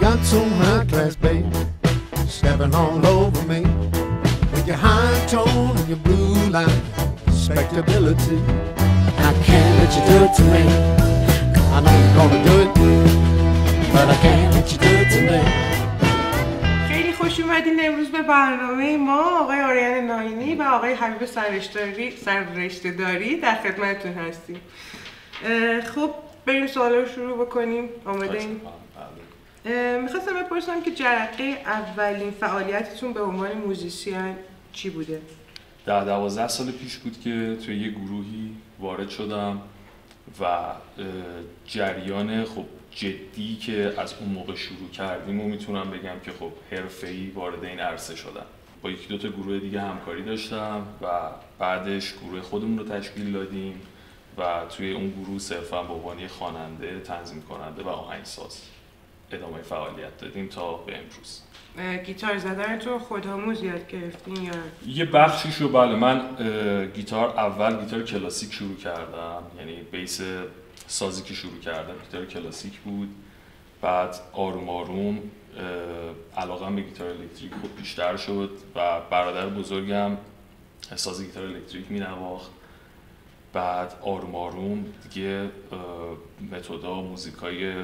got some high class baby stepping all over me with your high tone and your blue line respectability. I can't let you do it to me. I know you're gonna do it, but I can't let you do it to me. خوش اومدین امروز به برنامه ما آقای آریان ناینی و آقای حبیب سرشتاری سررشته داری در خدمتتون هستیم. خب بریم سوال رو شروع بکنیم. آماده این می‌خواستم بپرسم که جرقه اولین فعالیتتون به عنوان موزیسین چی بوده؟ ده دوازده سال پیش بود که توی یه گروهی وارد شدم و جریان خب جدی که از اون موقع شروع کردیم و می‌تونم بگم که خب حرفه‌ای وارد این عرصه شدم. با یکی دو تا گروه دیگه همکاری داشتم و بعدش گروه خودمون رو تشکیل دادیم و توی اون گروه صرفا به عنوان خواننده تنظیم کننده و آهنگساز ادامه فعالیت دادیم تا به امروز. گیتار زدنتون خودآموز یاد گرفتین یا؟ یه بخشیش رو بله من گیتار اول گیتار کلاسیک شروع کردم. یعنی بیس سازی که شروع کردم گیتار کلاسیک بود. بعد آروم آروم علاقم به گیتار الکتریک خب بیشتر شد و برادر بزرگم ساز گیتار الکتریک می نواخت بعد آروم آروم دیگه متودا موزیکای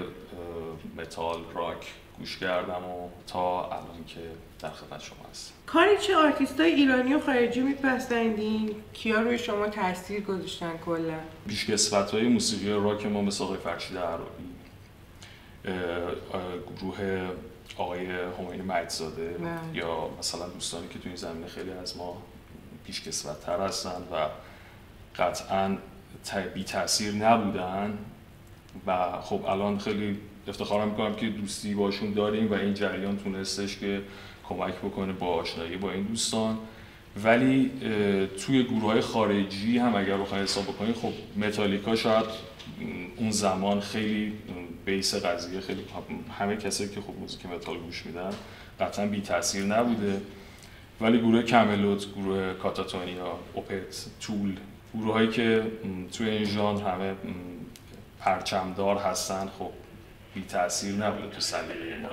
متال راک گوش کردم و تا الان که در خدمت شما هستم کاری چه آرتیستای ایرانی و خارجی میپسندین؟ کیا روی شما تاثیر گذاشتن کلا؟ پیشکسوت های موسیقی راک ما مثل آقای فرشید عربی گروه آقای همین مجدزاده بله. یا مثلا دوستانی که تو این زمینه خیلی از ما پیشکسوت تر هستن و قطعا بی تاثیر نبودن و خب الان خیلی افتخار می‌کنم که دوستی باشون داریم و این جریان تونستش که کمک بکنه با آشنایی با این دوستان. ولی توی گروه های خارجی هم اگر بخواید حساب بکنید خب متالیکا شاید اون زمان خیلی بیس قضیه خیلی همه کسایی که خب موزیک متال گوش میدن قطعا بی تاثیر نبوده. ولی گروه کملوت، گروه کاتاتونیا، اوپت، تول گروه هایی که توی این ژانر همه پرچمدار هستن خب بی تاثیر نبوده تو سلیقه ما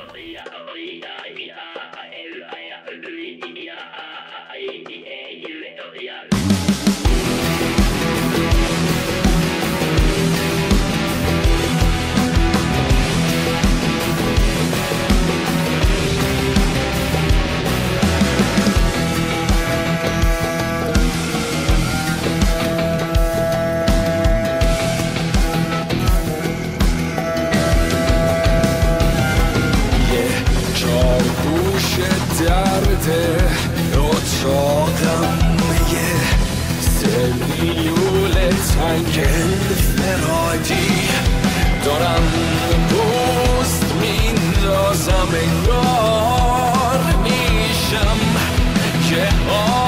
اتاقم یه سریول تنگ فرادی دارم پوست میندازم انگار میشم که آدم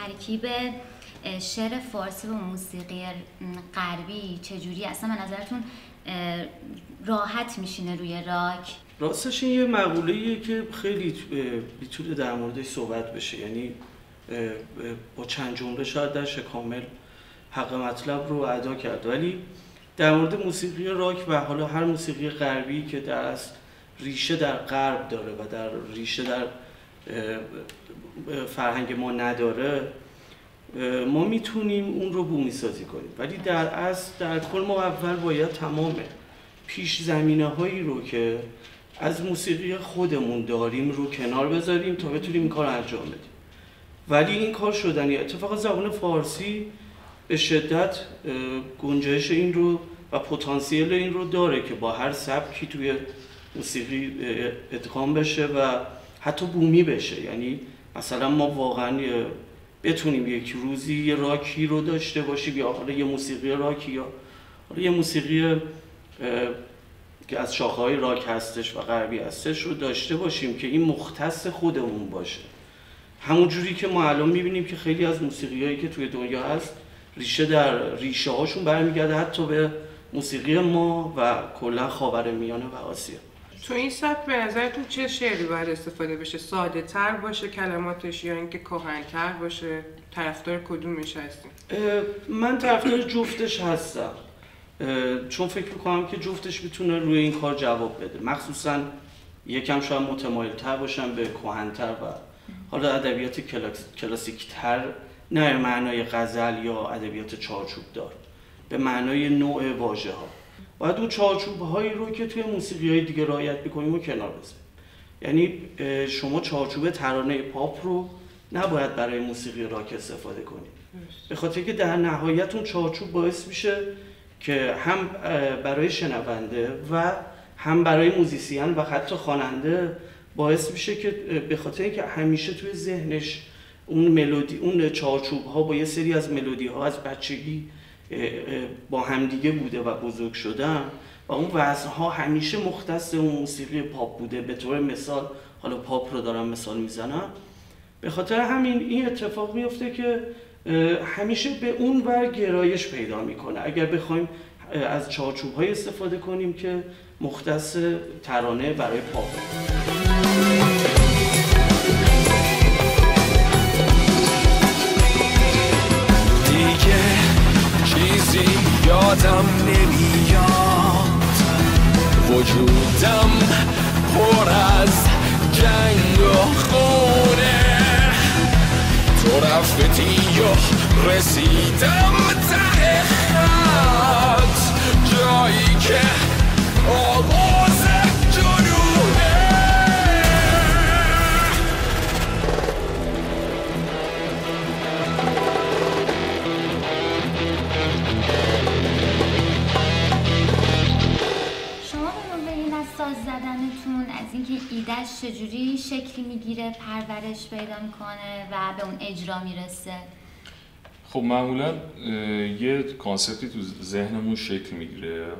ترکیب شعر فارسی و موسیقی غربی چجوری؟ اصلا به نظرتون راحت میشینه روی راک؟ راستش این یه مقوله که خیلی اه، می‌تونه در موردش صحبت بشه. یعنی با چند جمله شاید در کامل حق مطلب رو ادا کرد. ولی در مورد موسیقی راک و حالا هر موسیقی غربی که در اصل ریشه در غرب داره و در ریشه در فرهنگ ما نداره ما می‌تونیم اون رو بومی سازی کنیم. ولی در اصل در کل ما اول باید تمام پیش زمینه هایی رو که از موسیقی خودمون داریم رو کنار بذاریم تا بتونیم این کار انجام بدیم. ولی این کار شدنی. اتفاقا زبان فارسی به شدت گنجایش این رو و پتانسیل این رو داره که با هر سبکی توی موسیقی ادغام بشه و حتی بومی بشه. یعنی مثلا ما واقعا بتونیم یک روزی یه راکی رو داشته باشیم. یا حالا یه موسیقی راکی یا حالا یه موسیقی که از شاخه های راک هستش و غربی هستش رو داشته باشیم که این مختص خودمون باشه. همون جوری که ما الان می‌بینیم که خیلی از موسیقی هایی که توی دنیا هست ریشه در ریشه هاشون برمیگرده حتی به موسیقی ما و کلا خاور میانه و آسیا. تو این سبک به نظرتون چه شعری باید استفاده بشه؟ ساده تر باشه کلماتش یا اینکه کهن‌تر باشه؟ طرفدار کدومش هستیم من طرفدار جفتش هستم. چون فکر می‌کنم که جفتش می‌تونه روی این کار جواب بده. مخصوصا یکم شاید متمایل تر باشم به کهنتر و حالا ادبیات کلاس- کلاسیکتر نه معنای غزل یا ادبیات چارچوب دار. به معنای نوع واژه ها باید اون چارچوب هایی رو که توی موسیقی های دیگه رعایت می‌کنیم و کنار بذاریم. یعنی شما چارچوب ترانه پاپ رو نباید برای موسیقی راک استفاده کنید. به خاطر که در نهایت اون چارچوب باعث میشه که هم برای شنونده و هم برای موزیسین و حتی خواننده باعث میشه که به خاطر اینکه همیشه توی ذهنش اون ملودی اون چارچوب ها با یه سری از ملودی ها از بچگی با همدیگه بوده و بزرگ شدن و اون وزن ها همیشه مختص اون موسیقی پاپ بوده. به طور مثال حالا پاپ رو دارم مثال می‌زنم. به خاطر همین این اتفاق میفته که همیشه به اون ور گرایش پیدا می‌کنه. اگر بخوایم از چارچوب های استفاده کنیم که مختص ترانه برای پاپ. یادم نمیاد. وجودم پر از جنگ و خونه. تو رفتی و رسیدم ته خط. جایی که آغاز ساز زدنتون از اینکه ایدهش چجوری شکلی می‌گیره پرورش پیدا می‌کنه و به اون اجرا می‌رسه؟ خب معمولا یه concept ی تو ذهنمون شکل می‌گیره.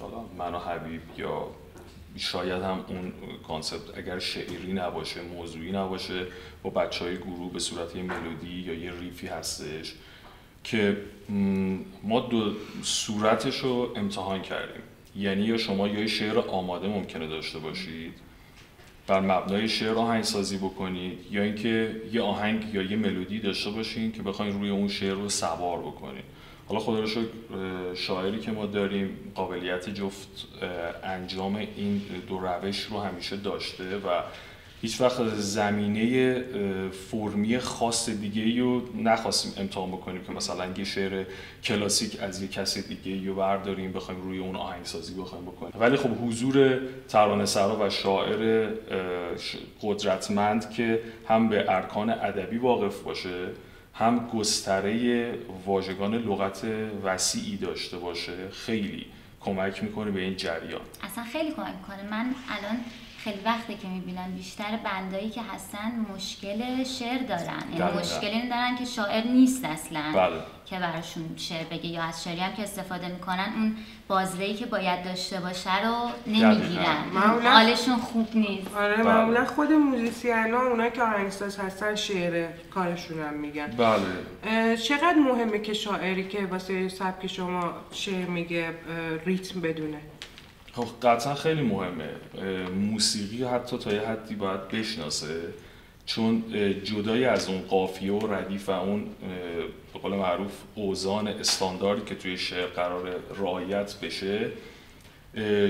حالا من و حبیب یا شاید هم اون concept اگر شعری نباشه موضوعی نباشه با بچه های گروه به صورت یه ملودی یا یه riff ی هستش که ما دو صورتش رو امتحان کردیم. یعنی یا شما یه شعر آماده ممکنه داشته باشید. بر مبنای شعر آهنگ سازی بکنید. یا اینکه یه آهنگ یا یه ملودی داشته باشین که بخواین روی اون شعر رو سوار بکنید حالا خدا رو شاعری که ما داریم قابلیت جفت انجام این دو روش رو همیشه داشته و هیچ وقت زمینه فرمی خاص دیگه رو نخواستیم امتحان بکنیم که مثلا یه شعر کلاسیک از یه کس دیگه رو برداریم بخوایم روی اون آهنگسازی بخوایم بکنیم. ولی خب حضور ترانه سرا و شاعر قدرتمند که هم به ارکان ادبی واقف باشه هم گستره واژگان لغت وسیعی داشته باشه خیلی کمک می‌کنه به این جریان. اصلا خیلی کمک می‌کنه. من الان خیلی وقته که می‌بینم بیشتر بندایی که هستن مشکل شعر دارن. یعنی. مشکل این دارن که شاعر نیست اصلا بله. که براشون شعر بگه یا از شعری هم که استفاده می‌کنن اون بازدهی که باید داشته باشه رو نمی‌گیرن. معمولاً- حالشون خوب نیست. آره بله. معمولا خود موزیسین ها اونایی که آهنگساز هستن شعر کارشون هم میگن. بله. چقدر مهمه که شاعری که واسه سبک شما شعر میگه ریتم بدونه؟ قطعا خیلی مهمه. موسیقی حتی تا یه حدی باید بشناسه چون جدای از اون قافیه و ردیف و اون به قول معروف اوزان استانداردی که توی شعر قرار رعایت بشه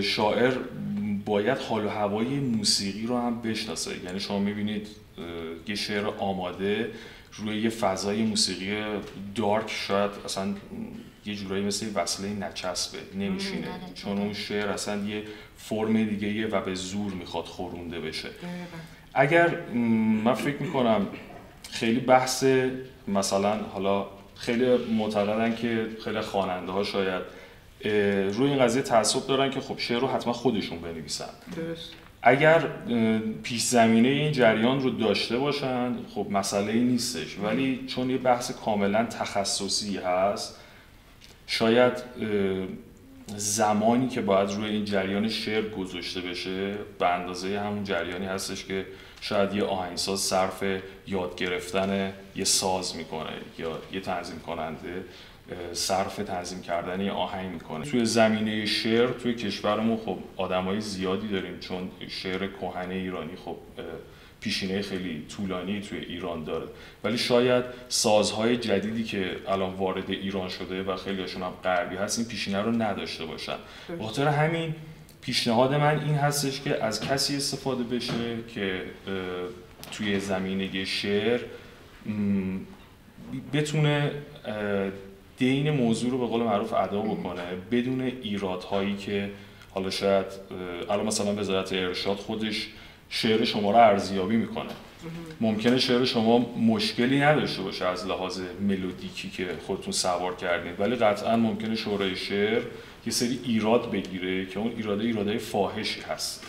شاعر باید حال و هوای موسیقی رو هم بشناسه. یعنی شما می‌بینید یه شعر آماده روی یه فضای موسیقی دارک شاید اصلا یه جورایی مثل وصله نچسبه نمیشینه. چون اون شعر اصلا یه فرم دیگه و به زور می‌خواد خورونده بشه. اگر من فکر می‌کنم خیلی بحث مثلا حالا خیلی معتقدن که خیلی خواننده ها شاید روی این قضیه تعصب دارن که خب شعر رو حتما خودشون بنویسن. درست. اگر پیش زمینه این جریان رو داشته باشن خب مسئله ای نیستش ولی چون یه بحث کاملا تخصصی هست شاید زمانی که باید روی این جریان شعر گذاشته بشه به اندازه همون جریانی هستش که شاید یه آهنگساز صرف یاد گرفتن یه ساز می‌کنه یا یه تنظیم کننده صرف تنظیم کردن یه آهنگ می‌کنه. توی زمینه شعر توی کشورمون خب آدمای زیادی داریم چون شعر کهنه ایرانی خب پیشینه خیلی طولانی توی ایران داره. ولی شاید سازهای جدیدی که الان وارد ایران شده و خیلیشون هم غربی هست این پیشینه رو نداشته باشن. خاطر همین پیشنهاد من این هستش که از کسی استفاده بشه که توی زمینه شعر بتونه دین موضوع رو به قول معروف ادا بکنه. بدون ایرادهایی که حالا شاید الان مثلا وزارت ارشاد خودش شعر شما رو ارزیابی می‌کنه. ممکنه شعر شما مشکلی نداشته باشه از لحاظ ملودیکی که خودتون سوار کردید ولی قطعا ممکنه شورای شعر یه سری ایراد بگیره که اون ایراده ایراده فاحشی هست.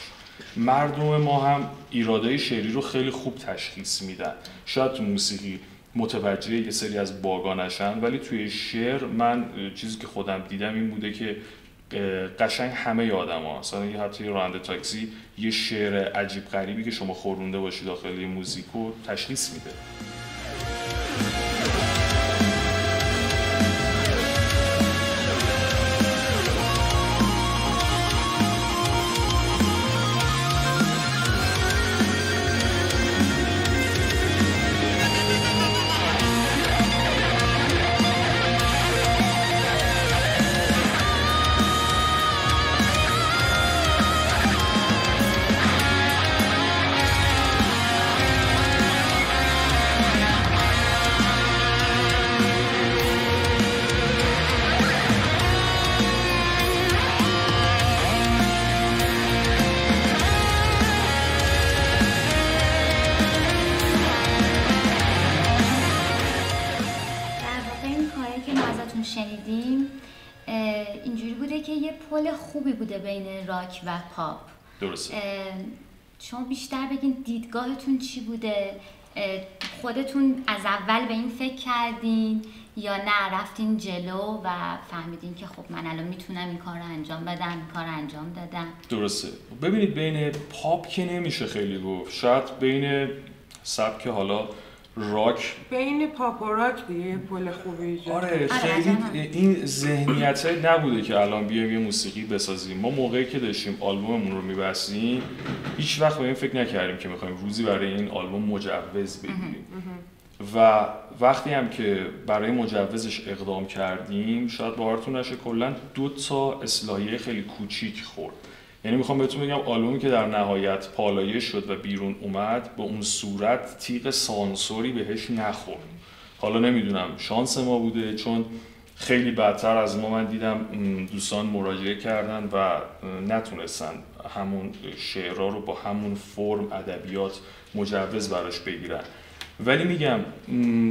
مردم ما هم ایراده شعری رو خیلی خوب تشخیص میدن. شاید تو موسیقی متوجه یه سری از باگانشن ولی توی شعر من چیزی که خودم دیدم این بوده که قشنگ همه آدم ها مثلا یه حتی راننده تاکسی یه شعر عجیب غریبی که شما خورونده باشی داخل موزیکو تشخیص میده. راک و پاپ درسته. شما بیشتر بگین دیدگاهتون چی بوده؟ خودتون از اول به این فکر کردین یا نه رفتین جلو و فهمیدین که خب من الان می‌تونم این کار رو انجام بدم این کار رو انجام دادم؟ درسته. ببینید بین پاپ که نمیشه خیلی گفت. شاید بین سبک حالا راک؟ بین پاپ و راک دیگه پل خوبی آره, آره، خیلی این ذهنیت نبوده که الان بیایم یه موسیقی بسازیم. ما موقعی که داشتیم آلبوممون رو میبستیم هیچ وقت به این فکر نکردیم که می‌خوایم روزی برای این آلبوم مجوز بگیریم. و وقتی هم که برای مجوزش اقدام کردیم شاید باورتون نشه کلا دو تا اصلاحیه خیلی کوچیک خورد. یعنی می‌خوام بهتون بگم آلبومی که در نهایت پالایش شد و بیرون اومد به اون صورت تیغ سانسوری بهش نخورد. حالا نمی‌دونم شانس ما بوده چون خیلی بدتر از ما من دیدم دوستان مراجعه کردن و نتونستن همون شعرها رو با همون فرم ادبیات مجوز براش بگیرن. ولی میگم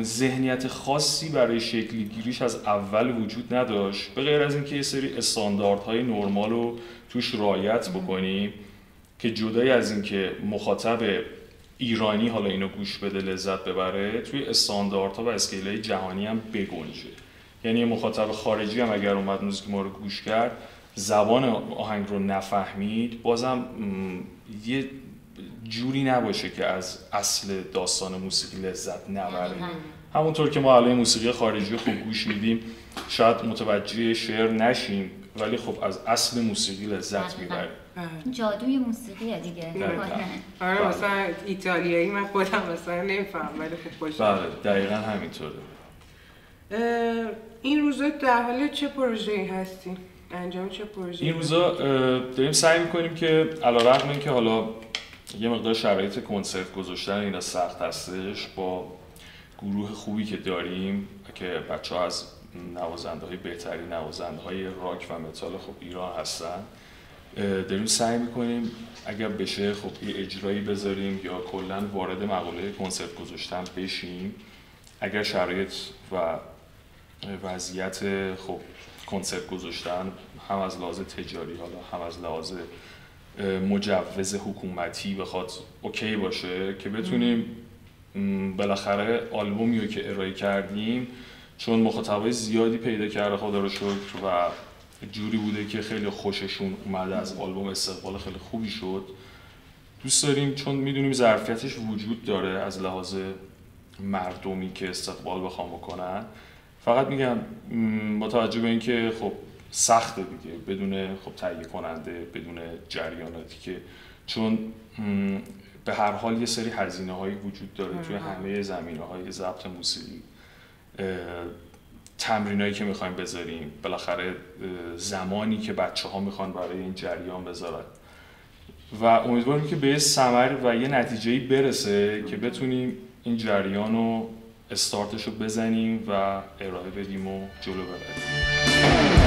ذهنیت خاصی برای شکلی گیریش از اول وجود نداشت. به غیر از اینکه یه سری استانداردهای نرمال رو توش رایت بکنیم که جدای از اینکه مخاطب ایرانی حالا اینو گوش بده لذت ببره توی استانداردها و اسکیلهای جهانی هم بگنجه. یعنی مخاطب خارجی هم اگر اومد موزیک ما رو گوش کرد زبان آهنگ رو نفهمید بازم یه جوری نباشه که از اصل داستان موسیقی لذت نبره. همونطور که ما الان موسیقی خارجی خوب گوش میدیم شاید متوجه شعر نشیم ولی خب از اصل موسیقی لذت می‌بریم. جادوی موسیقی دیگه. آره بله. مثلا ایتالیایی من خودم مثلا نمیفهم ولی خب باشه بله دقیقا همینطوره. این روزا در حال چه پروژه‌ای هستی؟ انجام چه پروژه‌ای؟ این روزا داریم سعی می‌کنیم که علا رقم این که حالا یه مقدار شرایط کنسرت گذاشتن اینا سخت هستش. با گروه خوبی که داریم که بچه ها از نوازنده های بهتری نوازنده های راک و متال خب ایران هستن داریم سعی می‌کنیم اگر بشه خب یه اجرایی بذاریم یا کلا وارد مقوله کنسرت گذاشتن بشیم. اگر شرایط و وضعیت خب کنسرت گذاشتن هم از لحاظ تجاری حالا هم از لحاظ مجوز حکومتی بخواد اوکی باشه که بتونیم بالاخره آلبومی رو که ارائه کردیم چون مخاطبای زیادی پیدا کرده خدا رو شکر و جوری بوده که خیلی خوششون اومده از آلبوم استقبال خیلی خوبی شد. دوست داریم چون می‌دونیم ظرفیتش وجود داره از لحاظ مردمی که استقبال بخوام بکنن فقط میگم با توجه به اینکه خب سخته دیگه. بدون خب تهیه کننده بدون جریاناتی که چون به هر حال یه سری هزینه هایی وجود داره توی. همه زمینه های ضبط موسیقی. تمرین هایی که می‌خوایم بذاریم بالاخره زمانی که بچه ها می‌خوان برای این جریان بذارن. و امیدواریم که به یه ثمر و یه نتیجه برسه که بتونیم این جریان رو استارتش رو بزنیم و ارائه بدیم و جلو ببریم.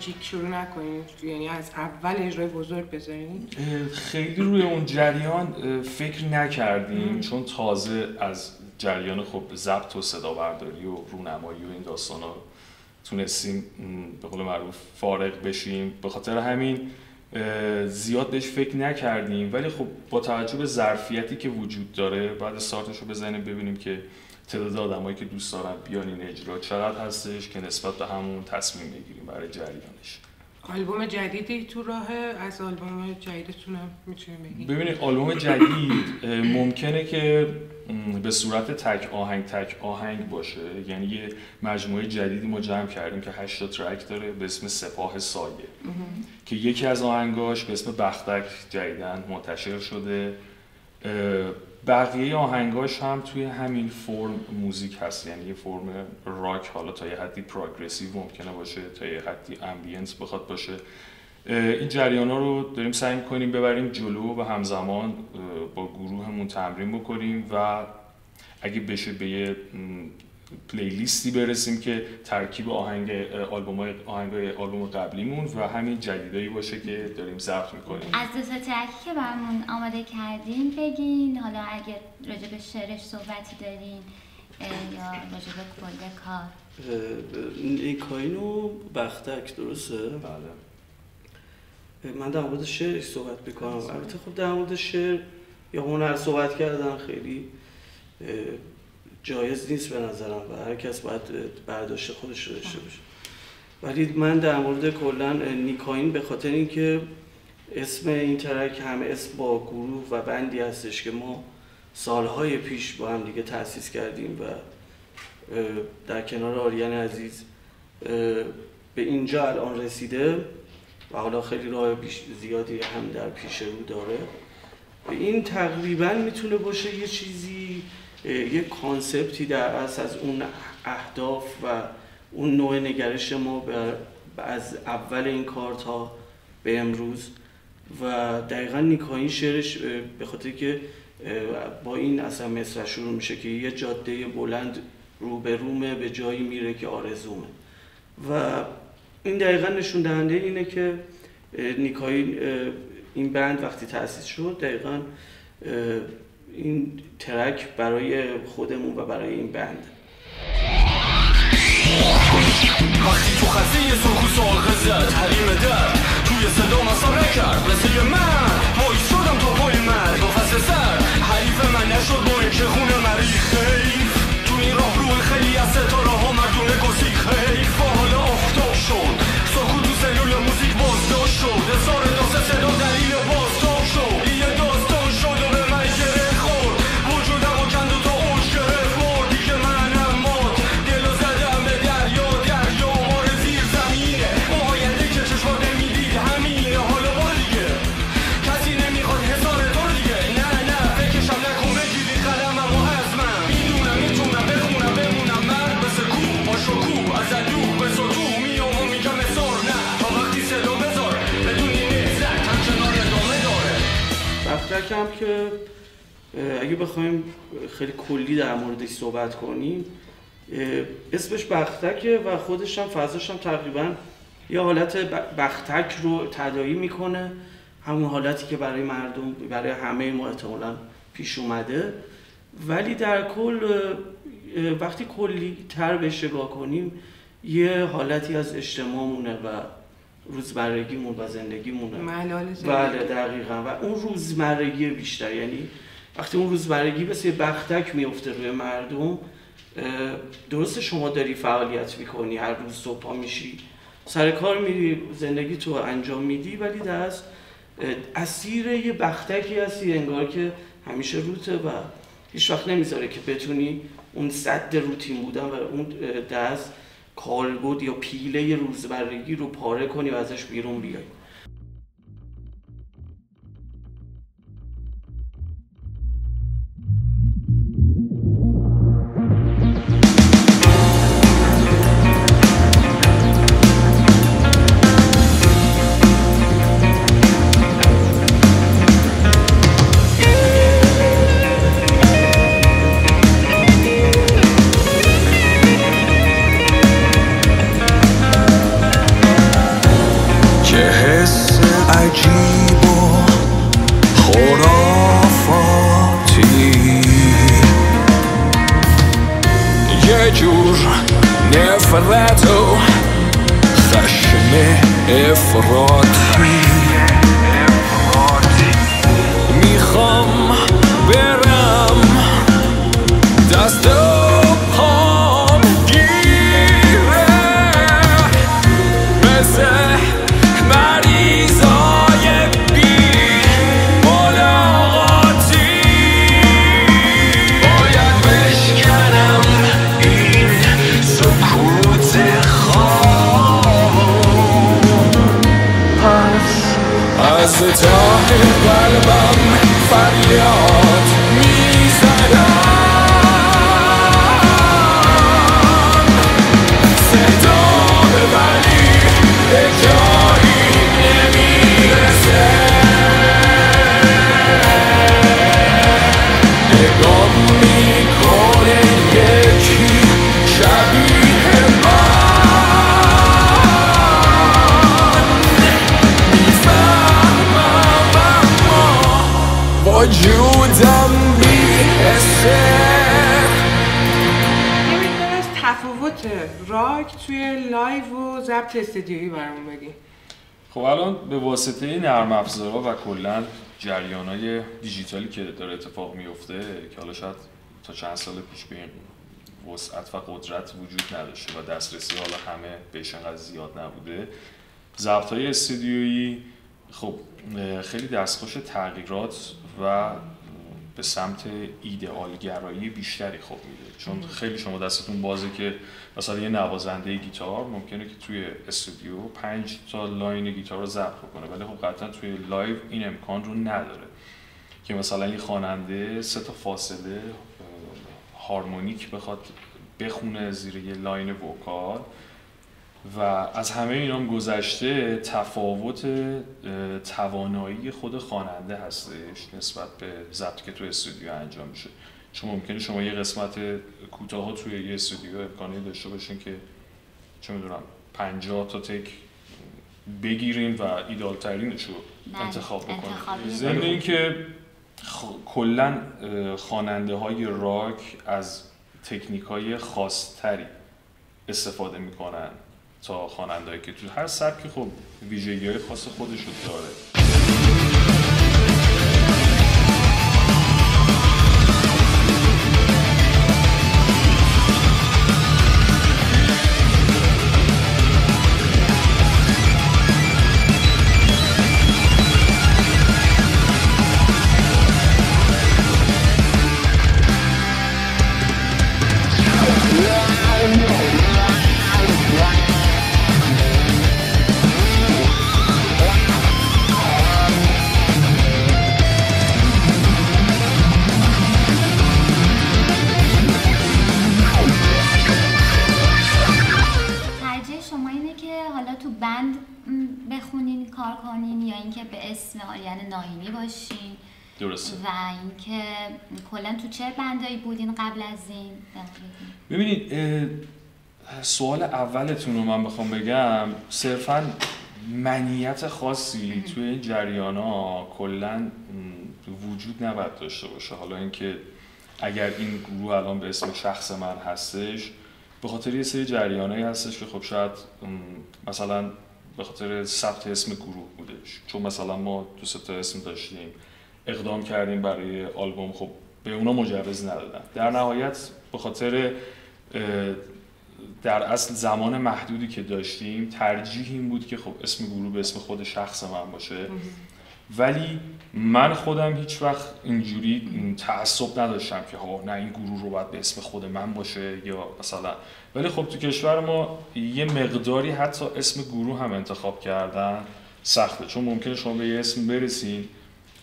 کوچیک شروع نکنی یعنی از اول اجرای بزرگ اه، خیلی روی اون جریان فکر نکردیم چون تازه از جریان خب ضبط و صدا برداری و رونمایی و این داستان ها تونستیم به قول معروف فارغ بشیم. به خاطر همین زیاد بهش فکر نکردیم. ولی خب با توجه به ظرفیتی که وجود داره بعد استارتش رو بزنیم ببینیم که تعداد آدمایی که دوست دارن بیان این اجرا چقدر هستش که نسبت به همون تصمیم بگیریم برای جریانش؟ آلبوم جدیدی تو راه از آلبوم جدیدتونم می‌تونیم بگیم. ببینید آلبوم جدید ممکنه که به صورت تک آهنگ تک آهنگ باشه. یعنی یه مجموعه جدیدی ما جمع کردیم که 8 تا track داره به اسم سپاه سایه. که یکی از آهنگاش به اسم بختک جدیدن منتشر شده. بقیه آهنگاش هم توی همین فرم موزیک هست. یعنی یه فرم راک حالا تا یه حدی progressive ممکنه باشه تا یه حدی ambience بخواد باشه. این جریان ها رو داریم سعی می‌کنیم ببریم جلو و همزمان با گروهمون تمرین بکنیم و اگه بشه به یه پلیلیستی برسیم که ترکیب آهنگ آلبوم آهنگ آلبوم قبلیمون و همین جدیدایی باشه که داریم ضبط می‌کنیم. از دو تا ترکی که برامون آماده کردین بگین. حالا اگه راجع به شعرش صحبتی دارین یا راجع به کل کار. نیکاین و بختک درسته؟ بله. من در مورد شعرش صحبت می‌کنم. البته خب در مورد شعر یا هنر صحبت کردن خیلی جایز نیست به نظرم و هر کس باید برداشت خودش رو داشته باشه. ولی من در مورد کلا نیکاین به خاطر اینکه اسم این ترک هم اسم با گروه و بندی هستش که ما سالهای پیش با هم دیگه تأسیس کردیم و در کنار آریان عزیز به اینجا الان رسیده و حالا خیلی راه زیادی هم در پیش رو داره. و این تقریبا می‌تونه باشه یه چیزی یه کانسپتی در اصل از اون اهداف و اون نوع نگرش ما از اول این کار تا به امروز. و دقیقا نیکاین شعرش به خاطر که با این اصلا مصرع شروع میشه که یه جاده بلند رو به رومه به جایی میره که آرزومه. و این دقیقا نشون دهنده اینه که اه، این بند وقتی تأسیس شد دقیقا این ترک برای خودمون و برای این بند. وقتی تو خزه سرخ و سالقه زد حریم در توی صدا مسا نکرد مثل من. وایس شدم تا پای مرگ با فصل سر. حریف من نشد با اینکه خونه مری خیف تو این راه روی خیلی از ستاره ها مردونه گسی خیف. هم که اگه بخوایم خیلی کلی در موردش صحبت کنیم اسمش بختکه و خودش هم فضاش هم تقریبا یه حالت بختک رو تدایی می‌کنه. همون حالتی که برای مردم برای همه ما احتمالا پیش اومده. ولی در کل وقتی کلی تر نگاه کنیم یه حالتی از اجتماعمونه و روزمرگیمون و زندگیمونه. زندگی. بله دقیقا. و اون روزمرگی بیشتر. یعنی وقتی اون روزمرگی مثل یه بختک میفته روی مردم اه، درسته شما داری فعالیت می‌کنی هر روز صبح پا میشی سر کار میری زندگی تو انجام میدی ولی از اسیر یه بختکی هستی انگار که همیشه روته و هیچ وقت نمی‌ذاره که بتونی اون صد روتین بودن و اون دست کالبد یا پیله روزمرگی رو پاره کنی و ازش بیرون بیای. نفرت و خشم ضبط استدیویی برامون بگی خب الان به واسطه نرم افزارها و کلا جریان های دیجیتالی که داره اتفاق میفته که حالا شاید تا چند سال پیش به این وسعت و قدرت وجود نداشته و دسترسی حالا همه بهش انقدر زیاد نبوده. ضبط های استودیویی خب خیلی دستخوش تغییرات و به سمت ایدئالگرایی بیشتری خب میده. چون خیلی شما دستتون بازه که مثلا یه نوازنده گیتار ممکنه که توی استودیو پنج تا line گیتار رو ضبط کنه ولی خب قطعا توی live این امکان رو نداره. که مثلا یه خواننده سه تا فاصله هارمونیک بخواد بخونه زیر یه line vocal و از همه اینام گذشته تفاوت توانایی خود خواننده هستش نسبت به ضبطی که تو استودیو انجام میشه. چون ممکنه شما یه قسمت کوتاه توی یه استودیو امکانی داشته باشین که چه می‌دونم 50 تا تک بگیرین و ایدال ترینش رو انتخاب بکنین. ضمن. اینکه خ- کلا خواننده های راک از تکنیک های خاصتری استفاده می‌کنن. تا خوانندهایی که تو هر سبکی خب ویژگی های خاص خودش رو داره. چه بندایی بودین قبل از این. ببینید سوال اولتون رو من بخوام بگم صرفا منیت خاصی توی این جریان ها کلا وجود نباید داشته باشه. حالا اینکه اگر این گروه الان به اسم شخص من هستش به خاطر یه سری جریانایی هستش که خب شاید مثلا به خاطر ثبت اسم گروه بودش. چون مثلا ما دو تا اسم داشتیم اقدام کردیم برای آلبوم خب به اونا مجوز ندادن. در نهایت به خاطر در اصل زمان محدودی که داشتیم ترجیح این بود که خب اسم گروه به اسم خود شخص من باشه. ولی من خودم هیچ وقت اینجوری تعصب نداشتم که ها نه این گروه رو باید به اسم خود من باشه یا مثلا. ولی خب تو کشور ما یه مقداری حتی اسم گروه هم انتخاب کردن سخته. چون ممکنه شما به یه اسم برسید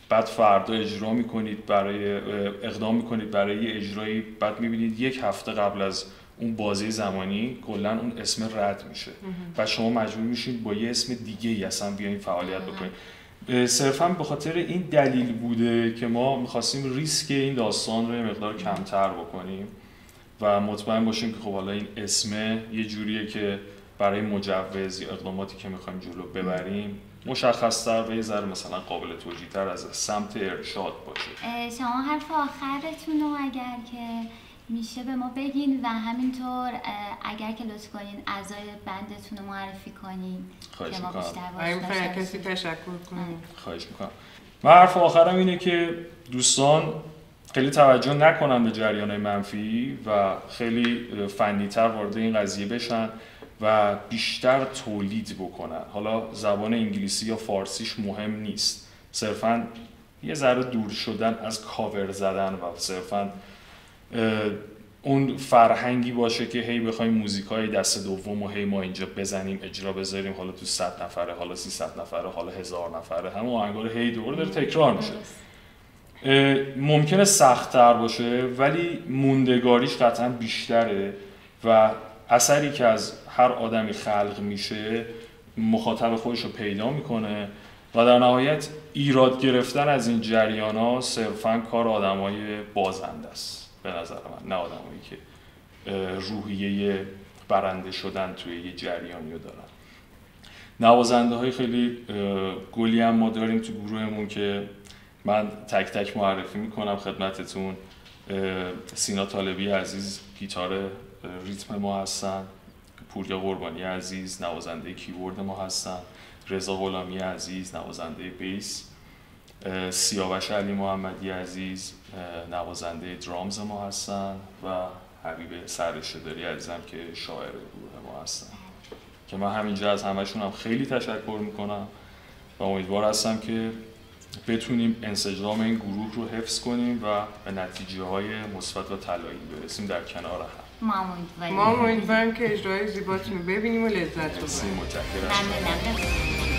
بعد فردا اجرا می‌کنید برای اقدام می‌کنید برای اجرایی. بعد می‌بینید یک هفته قبل از اون بازی زمانی کلا اون اسم رد میشه. و شما مجبور میشین با یه اسم دیگه ای اصلا بیاین فعالیت بکنید. صرفا به خاطر این دلیل بوده که ما می‌خواستیم ریسک این داستان رو مقدار کمتر بکنیم و مطمئن باشیم که خب حالا این اسم یه جوریه که برای مجوز یا اقداماتی که می‌خوایم جلو ببریم مشخصتر و یه ذره مثلا قابل توجیه تر از سمت ارشاد باشه. شما حرف آخرتون رو اگر که میشه به ما بگین و همینطور اگر که لطف کنین اعضای بندتون رو معرفی کنین خواهش که ما بیشتر کسی تشکر کنیم خواهش می‌کنم. من حرف آخرم اینه که دوستان خیلی توجه نکنن به جریان منفی و خیلی فنیتر وارد این قضیه بشن. و بیشتر تولید بکنن. حالا زبان انگلیسی یا فارسیش مهم نیست. صرفا یه ذره دور شدن از کاور زدن و صرفا اون فرهنگی باشه که هی بخوایم موزیک های دست دوم و هی ما اینجا بزنیم اجرا بذاریم حالا تو 100 نفره حالا 300 نفره حالا هزار نفره همون آهنگار هی دور داره تکرار میشه. ممکنه سختتر باشه ولی موندگاریش قطعا بیشتره و اثری که از هر آدمی خلق میشه مخاطب خودش رو پیدا می‌کنه و در نهایت ایراد گرفتن از این جریان ها صرفا کار آدمای بازنده است. به نظر من نه آدمایی که روحیه برنده شدن توی یه جریانی رو دارن. نوازنده های خیلی گلی هم ما داریم تو گروهمون که من تک تک معرفی می‌کنم خدمتتون. سینا طالبی عزیز گیتار ریتم ما هستن. پوریا قربانی عزیز نوازنده کیبورد ما هستن. رضا غلامی عزیز نوازنده بیس. سیاوش علی محمدی عزیز نوازنده درامز ما هستن و حبیب سرشداری عزیزم که شاعر گروه ما هستن. که من همینجا از همشون هم خیلی تشکر می‌کنم و امیدوار هستم که بتونیم انسجام این گروه رو حفظ کنیم و به نتیجه های مثبت و طلایی برسیم در کنار هم. ما امیدواریم که اجرای زیباتون رو ببینیم و لذت رو متشکرم